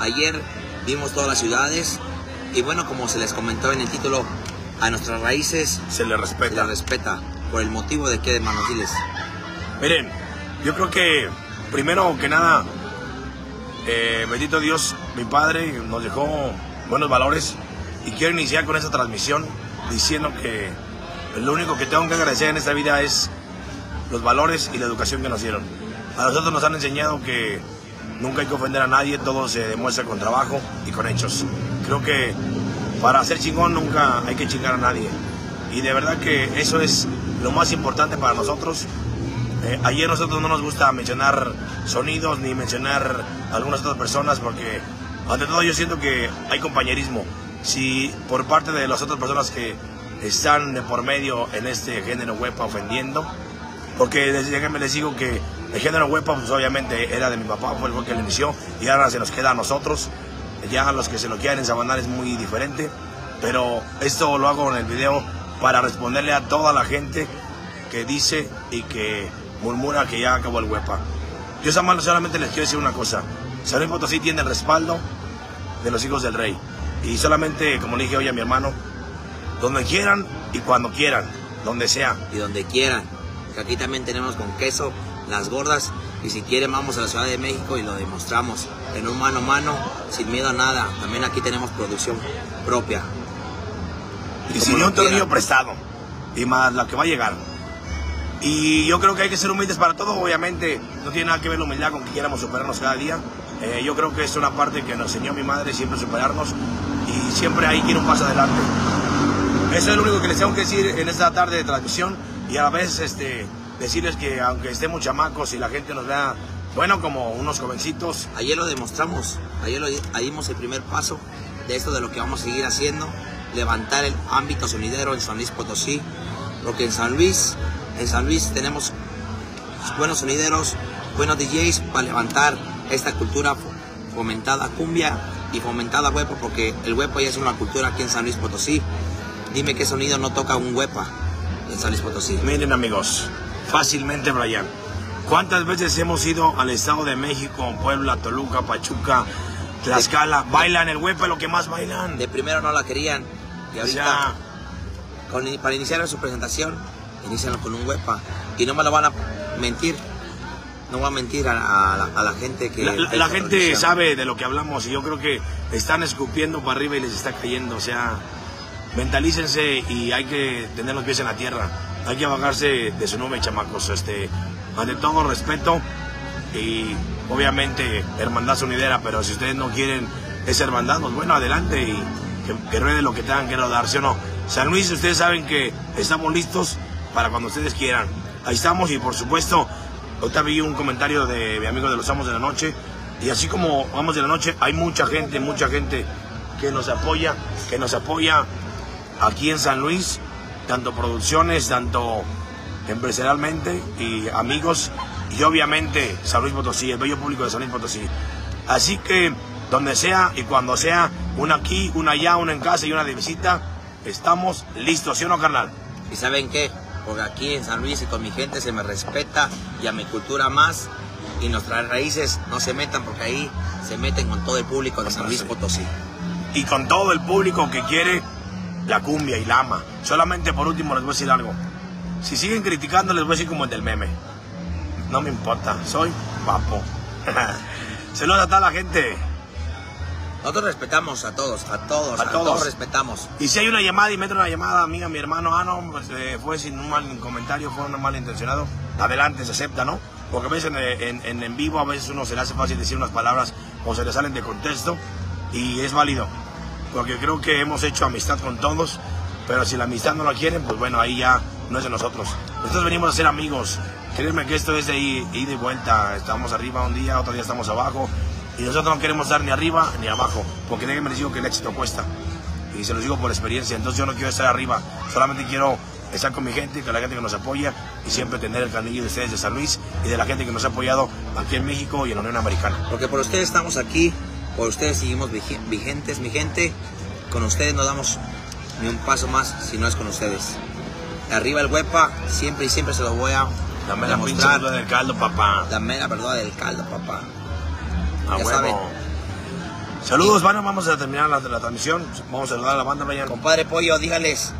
Ayer vimos todas las ciudades y bueno, como se les comentó en el título, a nuestras raíces Se le se respeta. las respeta. ¿Por el motivo de qué, hermanos? Diles. Miren, yo creo que primero que nada, eh, bendito Dios, mi padre nos dejó buenos valores y quiero iniciar con esta transmisión diciendo que lo único que tengo que agradecer en esta vida es los valores y la educación que nos dieron. A nosotros nos han enseñado que nunca hay que ofender a nadie, todo se demuestra con trabajo y con hechos. Creo que para ser chingón nunca hay que chingar a nadie. Y de verdad que eso es lo más importante para nosotros. Eh, ayer nosotros no nos gusta mencionar sonidos ni mencionar algunas otras personas porque ante todo yo siento que hay compañerismo. Si por parte de las otras personas que están de por medio en este género huepa ofendiendo, porque desde me les digo que el género huepa pues obviamente era de mi papá, fue el que lo inició y ahora se nos queda a nosotros. Ya a los que se lo quieran ensabanar es muy diferente, pero esto lo hago en el video para responderle a toda la gente que dice y que murmura que ya acabó el huepa. Yo solamente les quiero decir una cosa. San Luis Potosí tiene el respaldo de los hijos del rey. Y solamente, como le dije hoy a mi hermano, donde quieran y cuando quieran, donde sea. Y donde quieran. Que aquí también tenemos con queso las gordas. Y si quieren vamos a la Ciudad de México y lo demostramos. En un mano a mano, sin miedo a nada. También aquí tenemos producción propia. Y como sin un tornillo prestado. Y más la que va a llegar. Y yo creo que hay que ser humildes para todo, obviamente. No tiene nada que ver la humildad con que quieramos superarnos cada día. Eh, yo creo que es una parte que nos enseñó mi madre, siempre superarnos. Y siempre que ir un paso adelante. Eso es lo único que les tengo que decir en esta tarde de transmisión. Y a la vez este, decirles que aunque estemos chamacos y la gente nos vea, bueno, como unos jovencitos, Ayer lo demostramos, ayer lo dimos el primer paso de esto de lo que vamos a seguir haciendo, levantar el ámbito sonidero en San Luis Potosí, porque en San Luis, en San Luis tenemos buenos sonideros, buenos DJs para levantar esta cultura fo- fomentada cumbia y fomentada huepa, porque el huepa ya es una cultura aquí en San Luis Potosí. Dime qué sonido no toca un huepa en San Luis Potosí. Miren amigos, fácilmente Brian. ¿Cuántas veces hemos ido al Estado de México, Puebla, Toluca, Pachuca, Tlaxcala? Bailan el huepa, lo que más bailan. De primero no la querían y O ahorita... sea, con- para iniciar su presentación, inician con un huepa. Y no me lo van a mentir. No voy a mentir a, a la, a la gente que... la, gente sabe de lo que hablamos y yo creo que están escupiendo para arriba y les está cayendo. O sea, mentalícense y hay que tener los pies en la tierra. Hay que bajarse de su nube, chamacos. Este, ante todo respeto y obviamente hermandad sonidera, pero si ustedes no quieren esa hermandad, pues bueno, adelante y que, que ruede lo que tengan que rodar, ¿sí o no? San Luis, ustedes saben que estamos listos para cuando ustedes quieran. Ahí estamos y por supuesto, ahorita vi un comentario de mi amigo de los Amos de la Noche y así como Amos de la Noche, hay mucha gente, mucha gente que nos apoya, que nos apoya aquí en San Luis, tanto producciones, tanto empresarialmente y amigos y obviamente San Luis Potosí, el bello público de San Luis Potosí. Así que donde sea y cuando sea, una aquí, una allá, una en casa y una de visita, estamos listos, ¿sí o no, carnal? ¿Y saben qué? Porque aquí en San Luis y con mi gente se me respeta y a mi cultura más. Y nuestras raíces no se metan porque ahí se meten con todo el público de San Luis Potosí. Y con todo el público que quiere la cumbia y la ama. Solamente por último les voy a decir algo. Si siguen criticando les voy a decir como el del meme. No me importa, soy papo. Saludos a toda la gente. Nosotros respetamos a todos, a todos, A a, todos. todos. respetamos. Y si hay una llamada y mete una llamada, amiga, mi hermano, ah, no, pues, eh, fue sin un mal comentario, fue un mal intencionado, adelante, se acepta, ¿no? Porque a veces en, en, en- en vivo a veces uno se le hace fácil decir unas palabras o se le salen de contexto y es válido. Porque creo que hemos hecho amistad con todos, pero si la amistad no la quieren, pues bueno, ahí ya no es de nosotros. Nosotros venimos a ser amigos. Créeme que esto es de ida y de vuelta. Estamos arriba un día, otro día estamos abajo. Y nosotros no queremos estar ni arriba ni abajo. Porque déjenme les digo que el éxito cuesta. Y se los digo por experiencia. Entonces yo no quiero estar arriba. Solamente quiero estar con mi gente, con la gente que nos apoya. Y siempre tener el canillo de ustedes de San Luis y de la gente que nos ha apoyado aquí en México y en la Unión Americana. Porque por ustedes estamos aquí, por ustedes seguimos vigentes, mi gente. Con ustedes no damos ni un paso más si no es con ustedes. Arriba el huepa, siempre y siempre se lo voy a Dame la pinche del caldo, papá. La mera verdad del caldo, papá. A Ya huevo. saben. Saludos, bueno, vamos a terminar la, la transmisión. Vamos a saludar a la banda, Brian. Compadre Pollo, dígales.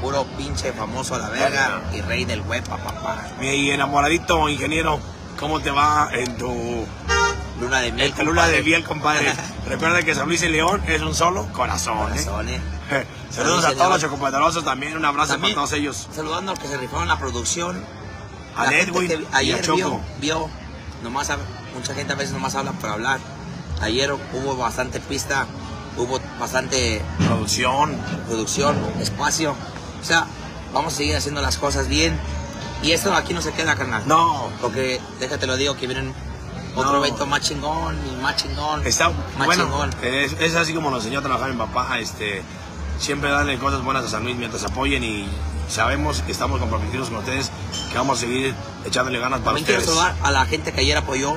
Puro pinche famoso a la verga y rey del web, papá. Mi enamoradito, ingeniero, ¿cómo te va en tu Luna de miel. en tu luna de miel, compadre? Recuerda que San Luis y León es un solo corazón, ¿eh? Corazón, eh. Saludos a todos los chocopaderosos también, un abrazo También, para todos ellos. Saludando a los que se rifaron la producción. A La gente Edwin que y a ayer Choco. vio, vio, nomás, mucha gente a veces nomás habla por hablar. Ayer hubo bastante pista, hubo bastante Producción. producción, espacio. O sea, vamos a seguir haciendo las cosas bien. Y esto aquí no se queda, carnal. No, Porque déjate lo digo que vienen otro evento más chingón y más chingón. está más bueno. chingón. Es, es así como nos enseñó a trabajar mi papá. Este, siempre darle cosas buenas a San Luis mientras apoyen y sabemos que estamos comprometidos con ustedes, que vamos a seguir echándole ganas para También quiero ustedes. saludar a la gente que ayer apoyó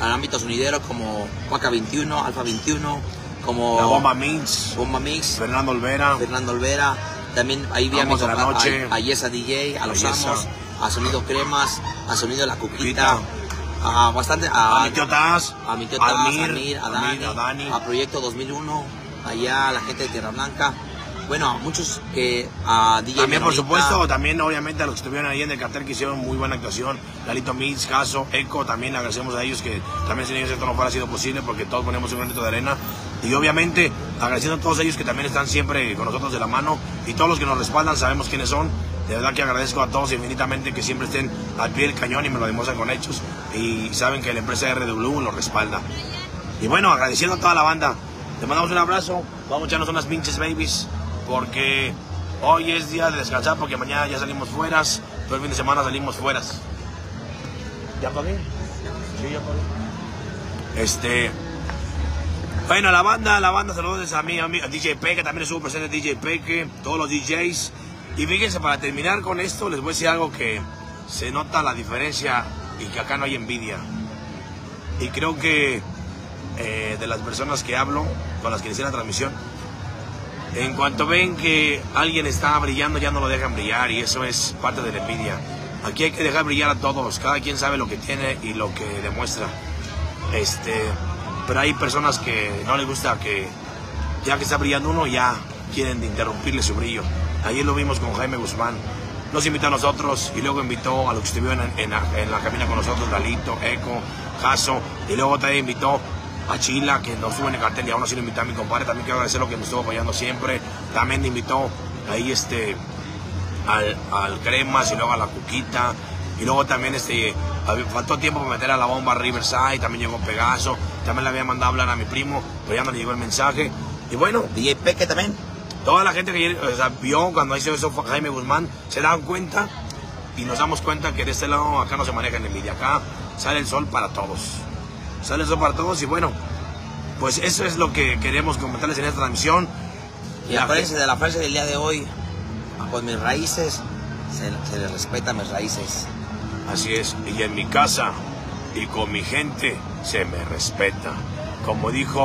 al ámbito sonidero como Paca 21, Alfa 21, como La bomba Mix, Bomba Mix, Fernando Olvera, Fernando Olvera. También ahí vi a, la noche. a, a Yesa DJ, a los. Amos, a Sonido Cremas, a Sonido La Cuquita. Cuquita, a bastante a, a mi tío Taz, a mi tío Taz, a Mir, a Dani, a Dani. a Proyecto 2001, allá a la gente de Tierra Blanca. Bueno, a muchos que a DJ También, por supuesto, también obviamente a los que estuvieron ahí en el cartel que hicieron muy buena actuación. Lalito Mix, Caso, Eco, también agradecemos a ellos que también sin ellos esto no fuera sido posible porque todos ponemos un granito de arena. Y obviamente agradeciendo a todos ellos que también están siempre con nosotros de la mano y todos los que nos respaldan sabemos quiénes son. De verdad que agradezco a todos infinitamente que siempre estén al pie del cañón y me lo demuestran con hechos. Y saben que la empresa RW los respalda. Y bueno, agradeciendo a toda la banda. Te mandamos un abrazo. Vamos a echarnos unas pinches babies. Porque hoy es día de descansar. Porque mañana ya salimos fueras. Todo el fin de semana salimos fueras. ¿Ya pagué? Sí, ya pagué. Este. Bueno, la banda, la banda, saludos a mí, a, mí, a DJ Peque, también estuvo presente DJ Peque, todos los DJs. Y fíjense, para terminar con esto, les voy a decir algo que se nota la diferencia y que acá no hay envidia. Y creo que eh, de las personas que hablo, con las que hice la transmisión, en cuanto ven que alguien está brillando, ya no lo dejan brillar y eso es parte de la envidia. Aquí hay que dejar brillar a todos, cada quien sabe lo que tiene y lo que demuestra. Este, pero hay personas que no les gusta que ya que está brillando uno, ya quieren interrumpirle su brillo. Ayer lo vimos con Jaime Guzmán. Nos invitó a nosotros y luego invitó a los que estuvieron en, la, en con nosotros, Lalito, Eco, Caso, y luego también invitó a Chila, que no estuvo en el cartel y aún así lo invitó a mi compadre. También quiero agradecer lo que me estuvo apoyando siempre. También invitó ahí este al, al Cremas y luego a la Cuquita. Y luego también este, faltó tiempo para meter a la bomba Riverside, también llegó Pegaso, también le había mandado a hablar a mi primo, pero ya no le llegó el mensaje. Y bueno, DJ Peque también. Toda la gente que ayer, o sea, vio cuando hizo eso Jaime Guzmán, se dan cuenta y nos damos cuenta que de este lado acá no se maneja en envidia, acá sale el sol para todos. Sale el sol para todos y bueno, pues eso es lo que queremos comentarles en esta transmisión. Y La gente- de la frase del día de hoy. Pues mis raíces, se, se les respeta mis raíces. Así es, y en mi casa y con mi gente se me respeta. Como dijo